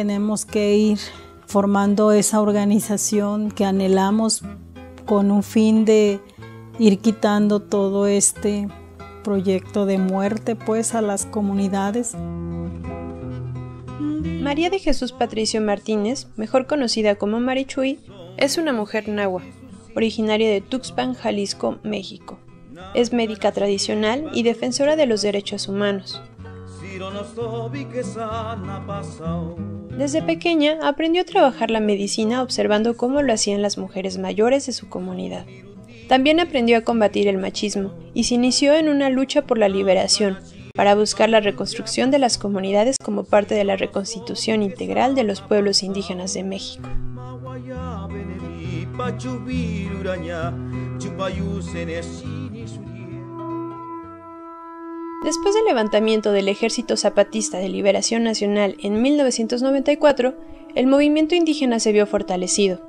tenemos que ir formando esa organización que anhelamos con un fin de ir quitando todo este proyecto de muerte pues a las comunidades. María de Jesús Patricio Martínez, mejor conocida como Marichuy, es una mujer nahua, originaria de Tuxpan, Jalisco, México. Es médica tradicional y defensora de los derechos humanos. Desde pequeña aprendió a trabajar la medicina observando cómo lo hacían las mujeres mayores de su comunidad. También aprendió a combatir el machismo y se inició en una lucha por la liberación, para buscar la reconstrucción de las comunidades como parte de la reconstitución integral de los pueblos indígenas de México. Después del levantamiento del Ejército Zapatista de Liberación Nacional en 1994, el movimiento indígena se vio fortalecido.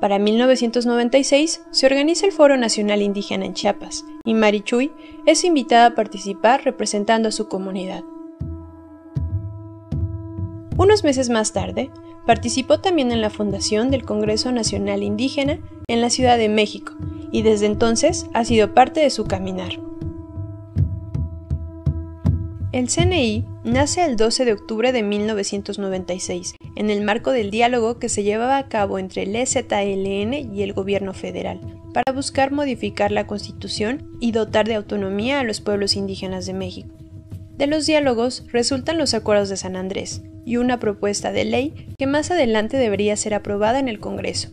Para 1996 se organiza el Foro Nacional Indígena en Chiapas y Marichuy es invitada a participar representando a su comunidad. Unos meses más tarde, participó también en la fundación del Congreso Nacional Indígena en la Ciudad de México y desde entonces ha sido parte de su caminar. El CNI nace el 12 de octubre de 1996 en el marco del diálogo que se llevaba a cabo entre el EZLN y el gobierno federal, para buscar modificar la constitución y dotar de autonomía a los pueblos indígenas de México. De los diálogos resultan los acuerdos de San Andrés y una propuesta de ley que más adelante debería ser aprobada en el Congreso.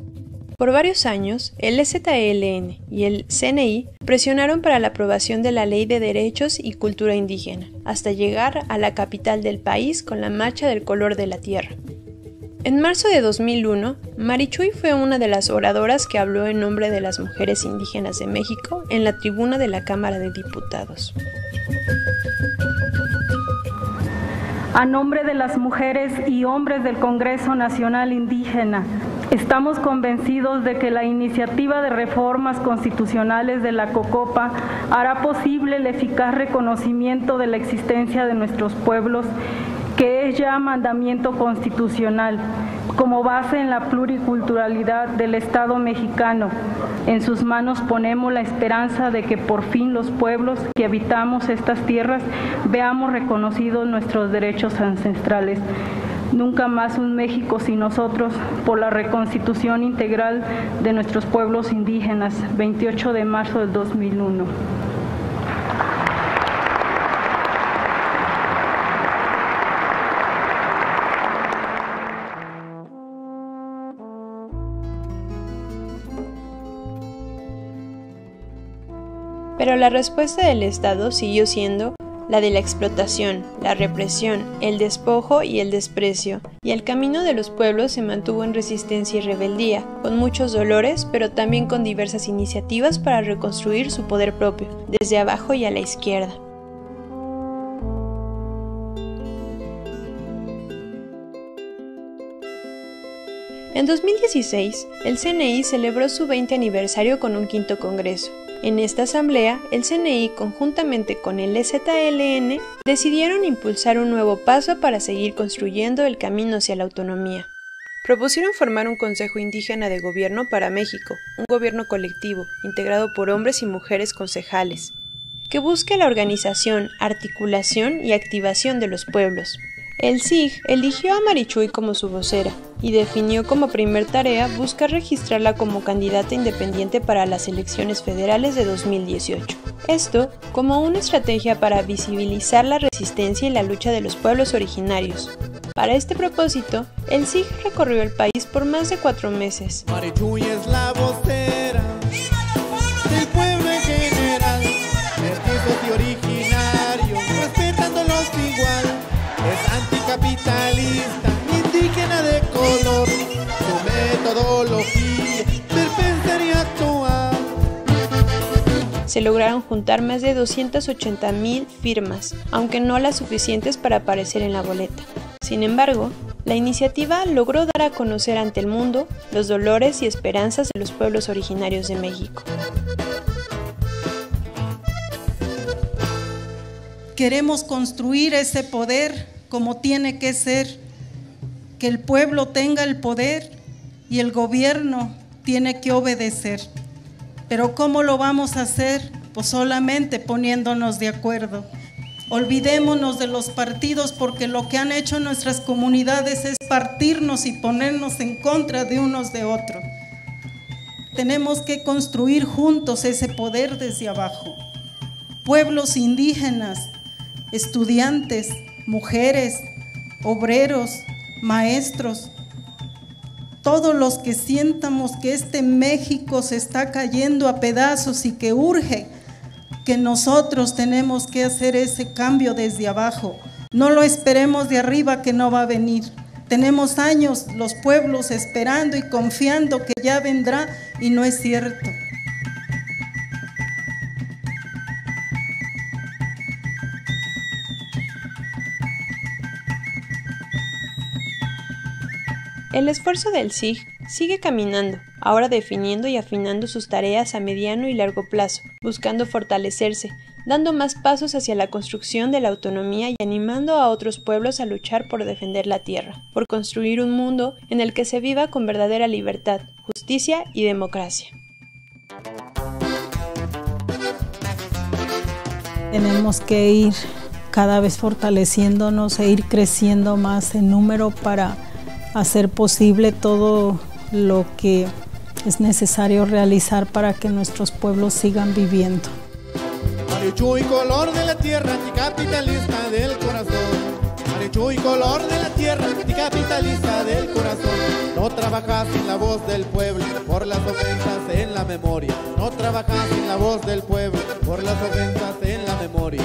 Por varios años, el EZLN y el CNI presionaron para la aprobación de la Ley de Derechos y Cultura Indígena, hasta llegar a la capital del país con la Marcha del Color de la Tierra, en marzo de 2001, Marichuy fue una de las oradoras que habló en nombre de las mujeres indígenas de México en la tribuna de la Cámara de Diputados. A nombre de las mujeres y hombres del Congreso Nacional Indígena, estamos convencidos de que la iniciativa de reformas constitucionales de la COCOPA hará posible el eficaz reconocimiento de la existencia de nuestros pueblos que es ya mandamiento constitucional, como base en la pluriculturalidad del Estado mexicano. En sus manos ponemos la esperanza de que por fin los pueblos que habitamos estas tierras veamos reconocidos nuestros derechos ancestrales. Nunca más un México sin nosotros por la reconstitución integral de nuestros pueblos indígenas, 28 de marzo del 2001. Pero la respuesta del Estado siguió siendo la de la explotación, la represión, el despojo y el desprecio, y el camino de los pueblos se mantuvo en resistencia y rebeldía, con muchos dolores, pero también con diversas iniciativas para reconstruir su poder propio, desde abajo y a la izquierda. En 2016, el CNI celebró su 20 aniversario con un quinto congreso, en esta asamblea, el CNI, conjuntamente con el EZLN, decidieron impulsar un nuevo paso para seguir construyendo el camino hacia la autonomía. Propusieron formar un Consejo Indígena de Gobierno para México, un gobierno colectivo, integrado por hombres y mujeres concejales, que busque la organización, articulación y activación de los pueblos, el SIG eligió a Marichuy como su vocera y definió como primer tarea buscar registrarla como candidata independiente para las elecciones federales de 2018. Esto como una estrategia para visibilizar la resistencia y la lucha de los pueblos originarios. Para este propósito, el SIG recorrió el país por más de cuatro meses. Se lograron juntar más de 280.000 firmas, aunque no las suficientes para aparecer en la boleta. Sin embargo, la iniciativa logró dar a conocer ante el mundo los dolores y esperanzas de los pueblos originarios de México. Queremos construir ese poder como tiene que ser que el pueblo tenga el poder y el gobierno tiene que obedecer. Pero ¿cómo lo vamos a hacer? Pues solamente poniéndonos de acuerdo. Olvidémonos de los partidos porque lo que han hecho nuestras comunidades es partirnos y ponernos en contra de unos de otros. Tenemos que construir juntos ese poder desde abajo. Pueblos indígenas, estudiantes, mujeres, obreros, maestros, todos los que sientamos que este México se está cayendo a pedazos y que urge que nosotros tenemos que hacer ese cambio desde abajo. No lo esperemos de arriba que no va a venir. Tenemos años los pueblos esperando y confiando que ya vendrá y no es cierto. El esfuerzo del SIG sigue caminando, ahora definiendo y afinando sus tareas a mediano y largo plazo, buscando fortalecerse, dando más pasos hacia la construcción de la autonomía y animando a otros pueblos a luchar por defender la tierra, por construir un mundo en el que se viva con verdadera libertad, justicia y democracia. Tenemos que ir cada vez fortaleciéndonos e ir creciendo más en número para hacer posible todo lo que es necesario realizar para que nuestros pueblos sigan viviendo. Marichuy, color de la tierra y capitalista del corazón. Marichuy, color de la tierra y capitalista del corazón. No trabajas en la voz del pueblo por las ofensas en la memoria. No trabajas en la voz del pueblo por las ofensas en la memoria.